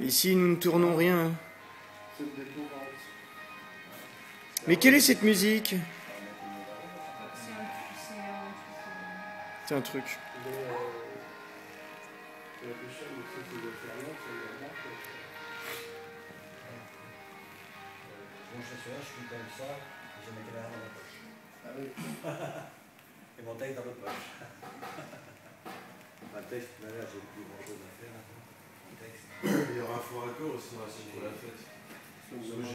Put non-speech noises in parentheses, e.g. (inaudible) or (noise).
Ici, nous ne tournons rien. Mais quelle est cette musique C'est un, truc. Rien, normal, quoi. Mon chasseur, je suis comme ça, je mets main dans ma poche. Et mon texte dans l'autre poche. (laughs) Ma texte, là, j'ai plus grand chose à faire. Un faux raccord aussi suite pour la fête. C'est